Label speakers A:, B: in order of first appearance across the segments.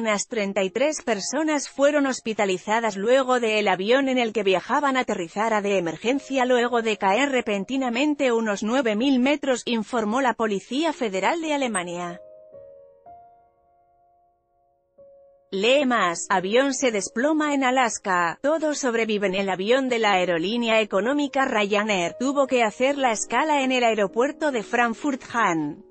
A: menos 33 personas fueron hospitalizadas luego de el avión en el que viajaban aterrizara de emergencia luego de caer repentinamente unos 9.000 metros, informó la Policía Federal de Alemania. Lee más, avión se desploma en Alaska, todos sobreviven el avión de la aerolínea económica Ryanair, tuvo que hacer la escala en el aeropuerto de Frankfurt-Hahn.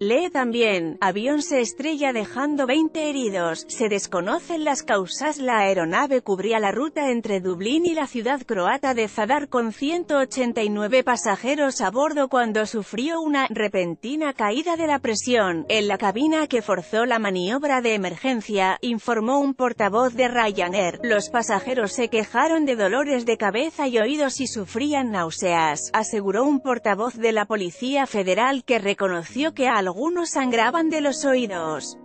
A: Lee también, avión se estrella dejando 20 heridos, se desconocen las causas. La aeronave cubría la ruta entre Dublín y la ciudad croata de Zadar con 189 pasajeros a bordo cuando sufrió una repentina caída de la presión. En la cabina que forzó la maniobra de emergencia, informó un portavoz de Ryanair. Los pasajeros se quejaron de dolores de cabeza y oídos y sufrían náuseas, aseguró un portavoz de la Policía Federal que reconoció que al algunos sangraban de los oídos.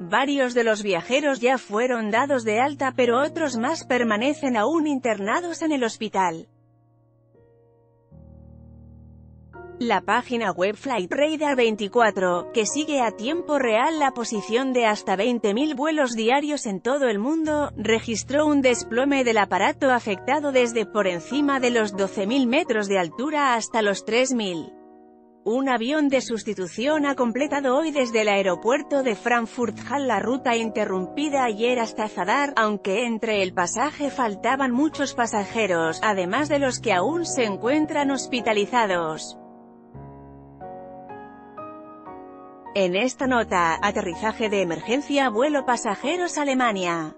A: Varios de los viajeros ya fueron dados de alta pero otros más permanecen aún internados en el hospital. La página web Flightradar 24, que sigue a tiempo real la posición de hasta 20.000 vuelos diarios en todo el mundo, registró un desplome del aparato afectado desde por encima de los 12.000 metros de altura hasta los 3.000. Un avión de sustitución ha completado hoy desde el aeropuerto de Frankfurt-Hahn la ruta interrumpida ayer hasta Zadar, aunque entre el pasaje faltaban muchos pasajeros, además de los que aún se encuentran hospitalizados. En esta nota, aterrizaje de emergencia vuelo pasajeros Alemania.